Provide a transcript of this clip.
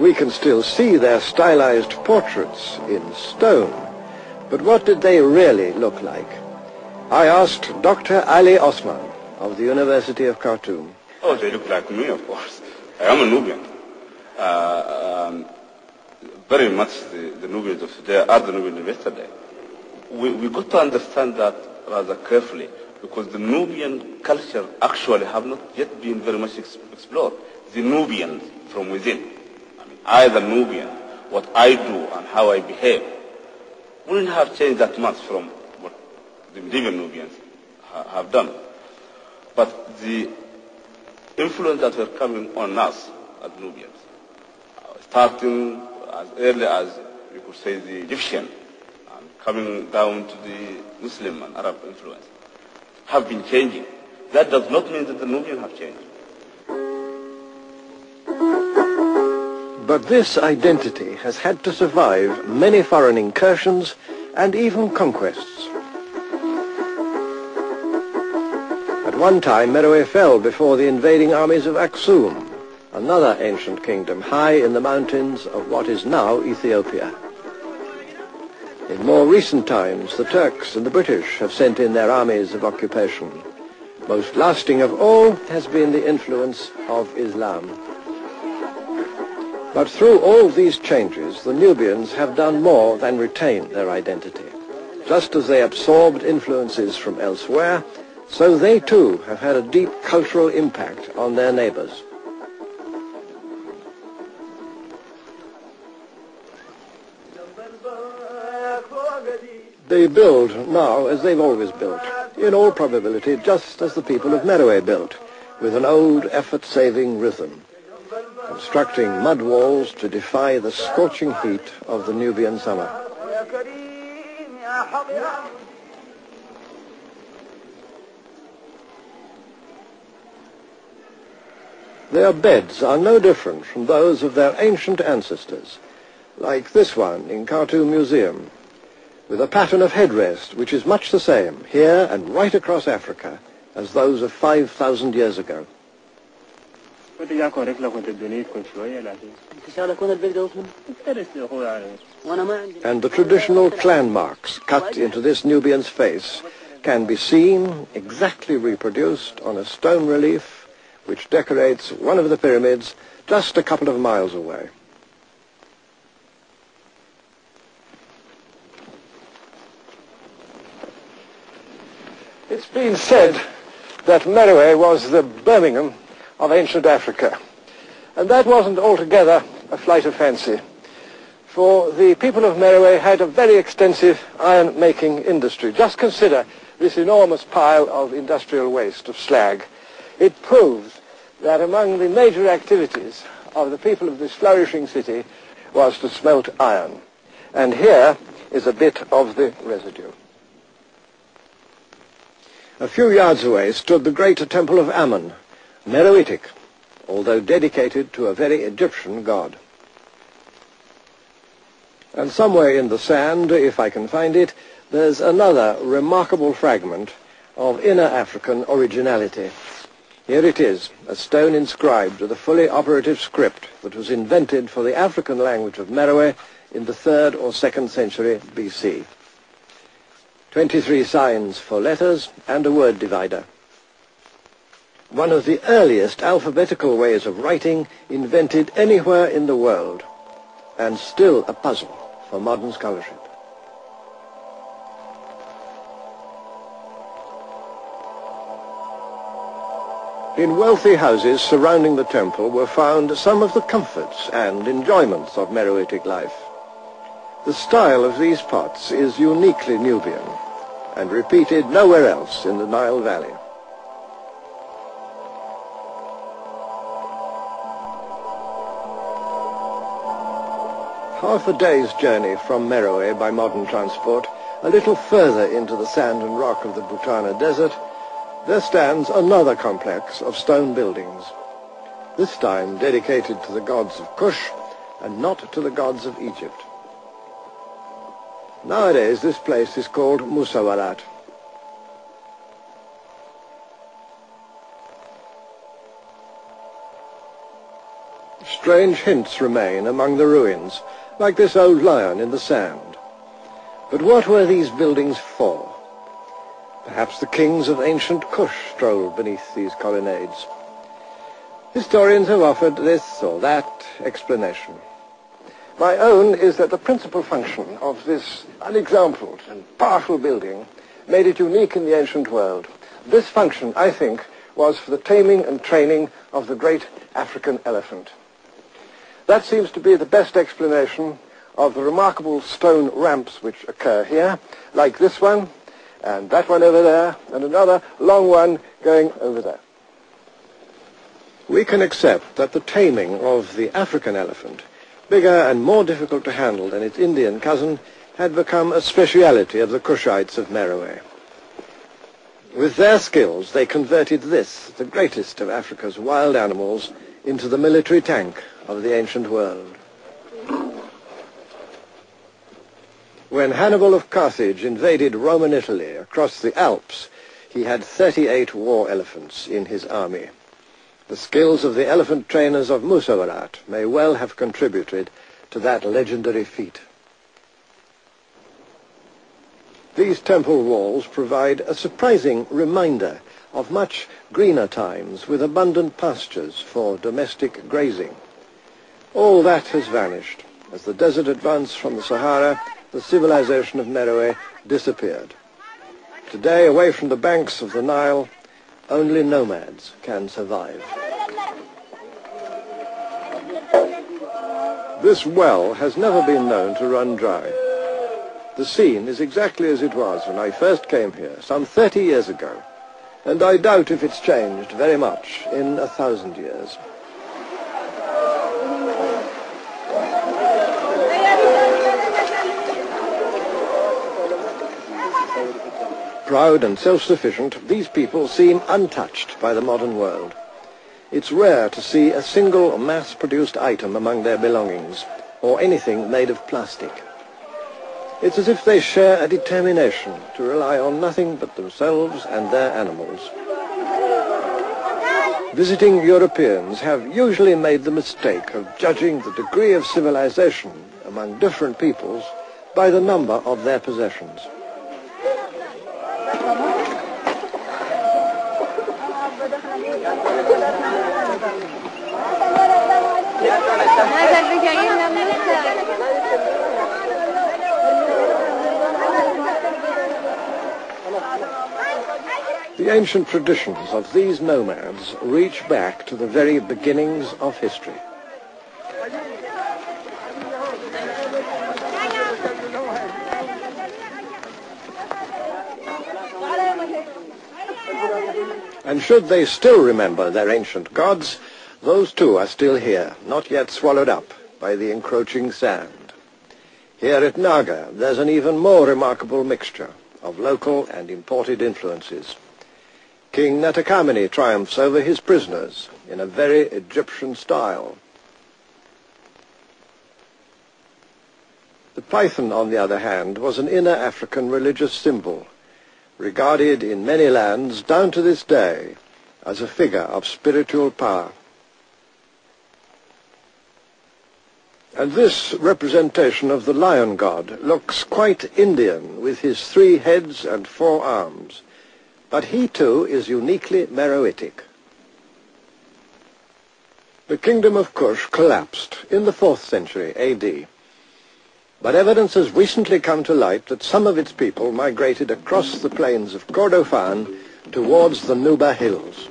We can still see their stylized portraits in stone, but what did they really look like? I asked Dr. Ali Osman of the University of Khartoum. Oh, they look like me, of course. I am a Nubian. Uh, um, very much the, the Nubians of today are the Nubians of yesterday. We, we got to understand that rather carefully because the Nubian culture actually have not yet been very much ex- explored. The Nubians from within. I the Nubian, what I do and how I behave, wouldn't have changed that much from what the medieval Nubians ha- have done. But the influence that were coming on us as Nubians, uh, starting as early as you could say the Egyptian, and coming down to the Muslim and Arab influence, have been changing. That does not mean that the Nubians have changed. But this identity has had to survive many foreign incursions and even conquests. At one time, Meroe fell before the invading armies of Aksum, another ancient kingdom high in the mountains of what is now Ethiopia. In more recent times, the Turks and the British have sent in their armies of occupation. Most lasting of all has been the influence of Islam. But through all these changes, the Nubians have done more than retain their identity. Just as they absorbed influences from elsewhere, so they too have had a deep cultural impact on their neighbors. They build now as they've always built, in all probability just as the people of Meroe built, with an old effort-saving rhythm, constructing mud walls to defy the scorching heat of the Nubian summer. Their beds are no different from those of their ancient ancestors, like this one in Khartoum Museum, with a pattern of headrest which is much the same here and right across Africa as those of 5,000 years ago. And the traditional clan marks cut into this Nubian's face can be seen exactly reproduced on a stone relief which decorates one of the pyramids just a couple of miles away. It's been said that Meroe was the Birmingham of ancient Africa. And that wasn't altogether a flight of fancy. For the people of Meroe had a very extensive iron-making industry. Just consider this enormous pile of industrial waste, of slag. It proves that among the major activities of the people of this flourishing city was to smelt iron. And here is a bit of the residue. A few yards away stood the great temple of Ammon, Meroitic, although dedicated to a very Egyptian god. And somewhere in the sand, if I can find it, there's another remarkable fragment of inner African originality. Here it is, a stone inscribed with a fully operative script that was invented for the African language of Meroe in the 3rd or 2nd century BC. 23 signs for letters and a word divider. One of the earliest alphabetical ways of writing invented anywhere in the world, and still a puzzle for modern scholarship. In wealthy houses surrounding the temple were found some of the comforts and enjoyments of Meroitic life. The style of these pots is uniquely Nubian and repeated nowhere else in the Nile Valley. Half a day's journey from Meroe by modern transport, a little further into the sand and rock of the Butana Desert, there stands another complex of stone buildings, this time dedicated to the gods of Kush and not to the gods of Egypt. Nowadays, this place is called Musawarat. Strange hints remain among the ruins, like this old lion in the sand. But what were these buildings for? Perhaps the kings of ancient Kush strolled beneath these colonnades. Historians have offered this or that explanation. My own is that the principal function of this unexampled and powerful building made it unique in the ancient world. This function, I think, was for the taming and training of the great African elephant. That seems to be the best explanation of the remarkable stone ramps which occur here, like this one, and that one over there, and another long one going over there. We can accept that the taming of the African elephant bigger and more difficult to handle than its Indian cousin, had become a speciality of the Kushites of Meroe. With their skills, they converted this, the greatest of Africa's wild animals, into the military tank of the ancient world. When Hannibal of Carthage invaded Roman Italy across the Alps, he had 38 war elephants in his army. The skills of the elephant trainers of Musawarat may well have contributed to that legendary feat. These temple walls provide a surprising reminder of much greener times with abundant pastures for domestic grazing. All that has vanished. As the desert advanced from the Sahara, the civilization of Meroe disappeared. Today, away from the banks of the Nile, only nomads can survive. This well has never been known to run dry. The scene is exactly as it was when I first came here, some 30 years ago, and I doubt if it's changed very much in a thousand years. Proud and self-sufficient, these people seem untouched by the modern world. It's rare to see a single mass-produced item among their belongings, or anything made of plastic. It's as if they share a determination to rely on nothing but themselves and their animals. Visiting Europeans have usually made the mistake of judging the degree of civilization among different peoples by the number of their possessions. The ancient traditions of these nomads reach back to the very beginnings of history. And should they still remember their ancient gods, those too are still here, not yet swallowed up by the encroaching sand. Here at Naga, there's an even more remarkable mixture of local and imported influences. King Netakamani triumphs over his prisoners in a very Egyptian style. The python, on the other hand, was an inner African religious symbol, regarded in many lands down to this day as a figure of spiritual power. And this representation of the lion god looks quite Indian with his three heads and four arms. But he too is uniquely Meroitic. The kingdom of Kush collapsed in the 4th century AD. But evidence has recently come to light that some of its people migrated across the plains of Kordofan towards the Nuba Hills.